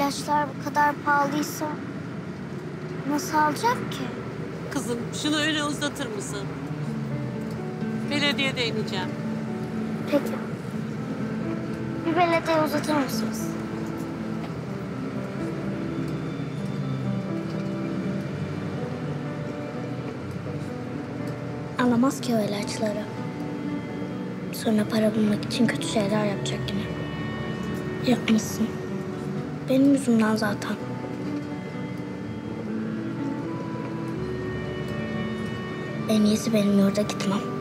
ilaçlar bu kadar pahalıysa nasıl alacak ki? Kızım şunu öne uzatır mısın? Belediyede ineceğim. Peki. Bir belediye uzatır mısınız? Alamaz ki o ilaçları. Sonra para bulmak için kötü şeyler yapacak yine. Yapmışsın. Benim yüzümden zaten. En iyisi benim yurda gitmem.